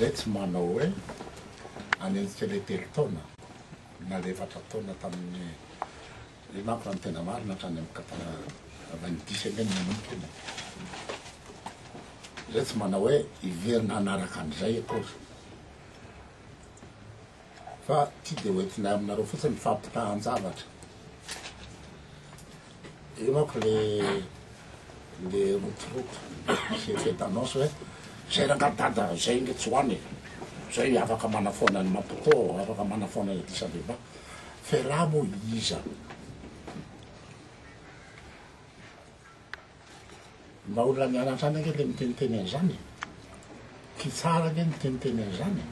Izay tsy manao hoe hanenjika ilay telo taona na ilay efatra taona tamin'ny ENAP raha ny tena marina hatrany amin'ny quatre vingt dix ange no nanomboka iny e. Izay tsy manao hoe hiverina hanaraka an'izay akory. fa tsy dia hoentinay aminareo fotsiny ny fampitahan-javatra. Io manko le le rotoroto izay fety annonce hoe zay rangah dada zay nge tsy ho any e, zay afaka manafoana an'i Maputo, afaka manafoana an'i Addis Abeba. Ferrat moa iza? Mba olona nianatra any ange le miteniteny an'izany e! Tia tsara ange ny miteniteny an'izany e!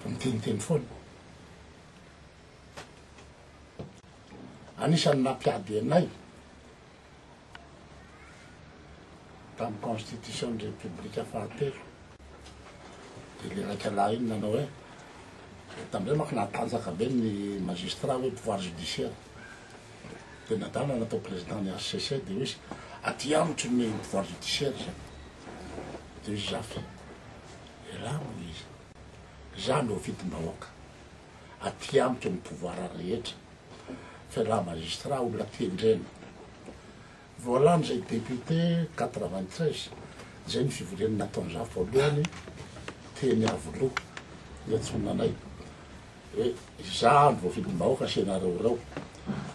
Fa miteniteny foana. Anisan'ny nampiady anay tamin'ny constitution-n'ny Repoblika fahatelo dia le raikalahy iny nanao hoe, ry tandremo manko nahatanjaka be ny magistrats hoe pouvoir judiciaire. Tena adala natao président ny HCC de oiz aty amiko ny pouvoir judiciaire zay de oiz zafy elah moa izy zah no vidim-bahoaka aty amiko ny pouvoir rehetra fa elah magistrat olona tendrena Voalàny izay député quatre vingt treize, izay ny fivorian'ny nataon'izaho voalohany teny Iavoloha, niantsoana anay hoe izaho no voafidim-bahoaka sy ianareo ireo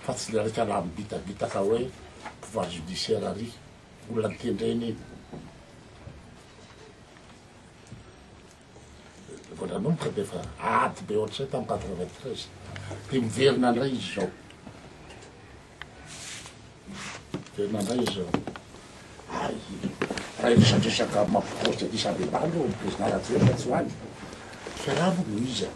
fa tsy ilay rekala mibitabitaka hoe pouvoir judiciaire ary olona notendreny iny. Vao nanomboka dia efa ady be ohatr'izay tamin'ny quatre-vingt-treize. Dia miverina indray izy izao. Miverina indray izy izao. Ary resadresaka mampitoatra ny isan'ny debat aloha ny président Rajoelina tsy ho any. Ferrara aloha no izy an.